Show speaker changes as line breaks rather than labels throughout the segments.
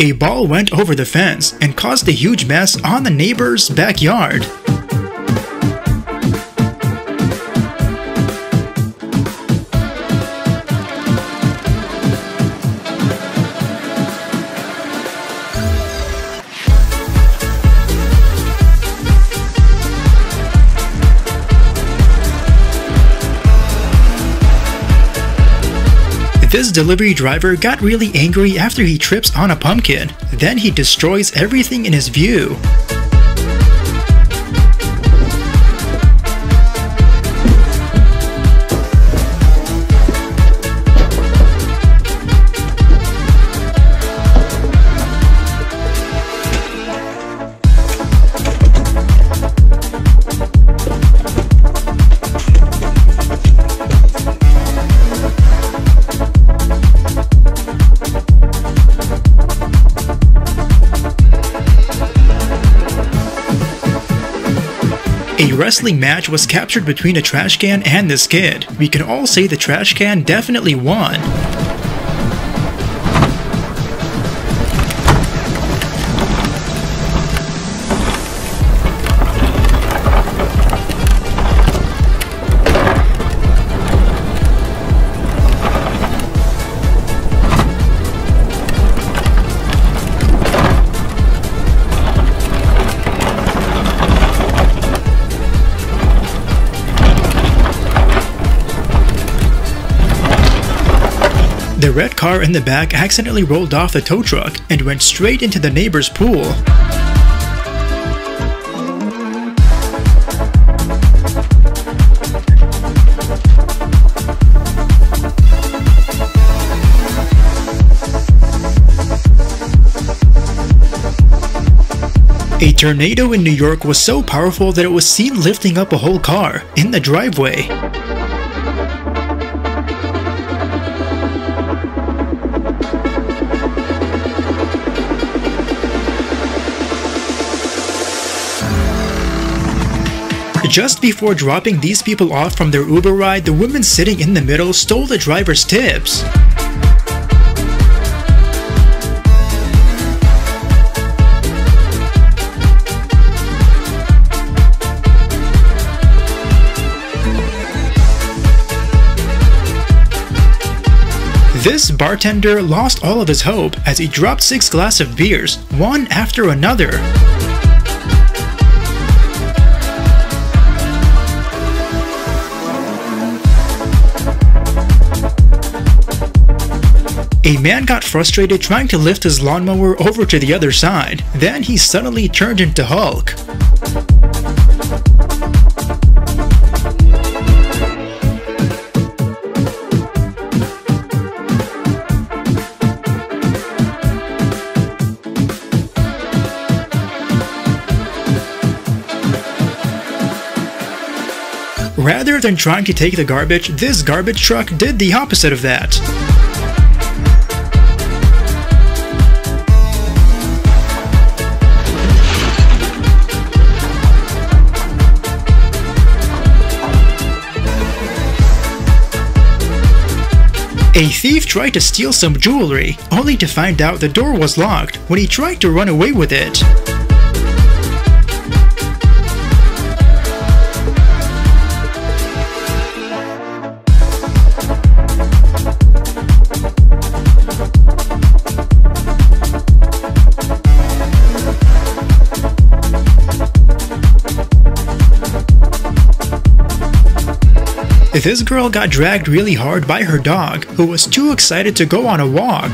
A ball went over the fence and caused a huge mess on the neighbor's backyard. This delivery driver got really angry after he trips on a pumpkin. Then he destroys everything in his view. A wrestling match was captured between a trash can and this kid. We can all say the trash can definitely won. The red car in the back accidentally rolled off the tow truck and went straight into the neighbor's pool. A tornado in New York was so powerful that it was seen lifting up a whole car in the driveway. Just before dropping these people off from their Uber ride, the woman sitting in the middle stole the driver's tips. This bartender lost all of his hope as he dropped six glasses of beers, one after another. A man got frustrated trying to lift his lawnmower over to the other side. Then he suddenly turned into Hulk. Rather than trying to take the garbage, this garbage truck did the opposite of that. A thief tried to steal some jewelry, only to find out the door was locked when he tried to run away with it. This girl got dragged really hard by her dog, who was too excited to go on a walk.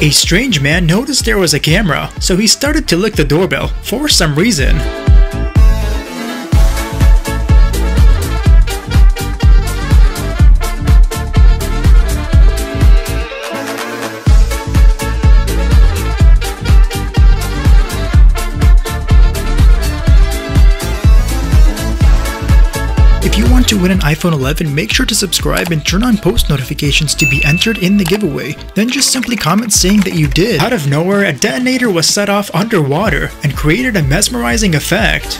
A strange man noticed there was a camera, so he started to lick the doorbell for some reason. If you want to win an iPhone 11, make sure to subscribe and turn on post notifications to be entered in the giveaway. Then just simply comment saying that you did. Out of nowhere, a detonator was set off underwater and created a mesmerizing effect.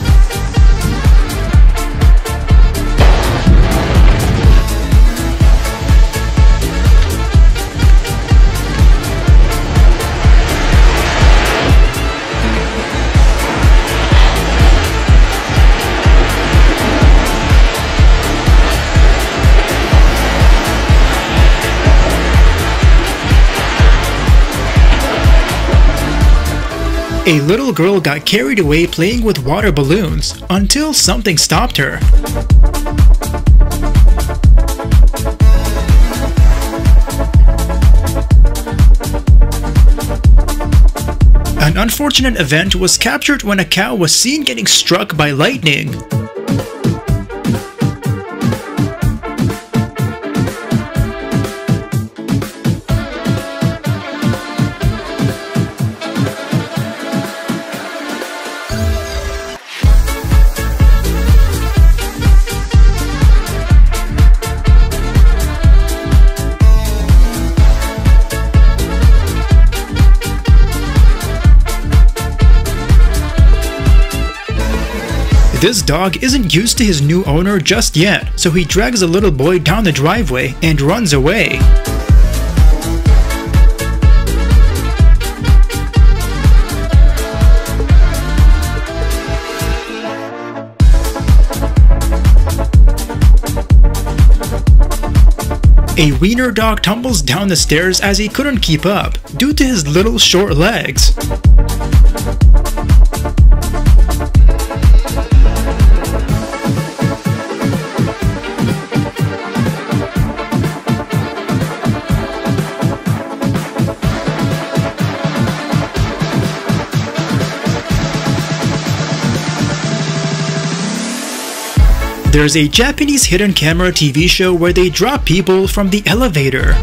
A little girl got carried away playing with water balloons until something stopped her. An unfortunate event was captured when a cow was seen getting struck by lightning. This dog isn't used to his new owner just yet, so he drags a little boy down the driveway and runs away. A wiener dog tumbles down the stairs as he couldn't keep up, due to his little short legs. There's a Japanese hidden camera TV show where they drop people from the elevator.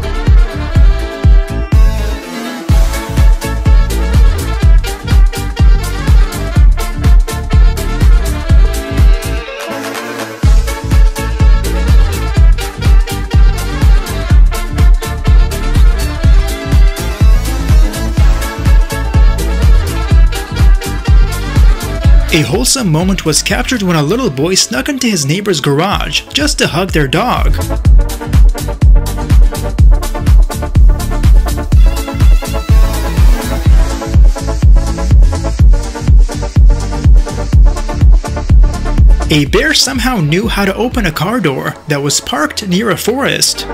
A wholesome moment was captured when a little boy snuck into his neighbor's garage just to hug their dog. A bear somehow knew how to open a car door that was parked near a forest.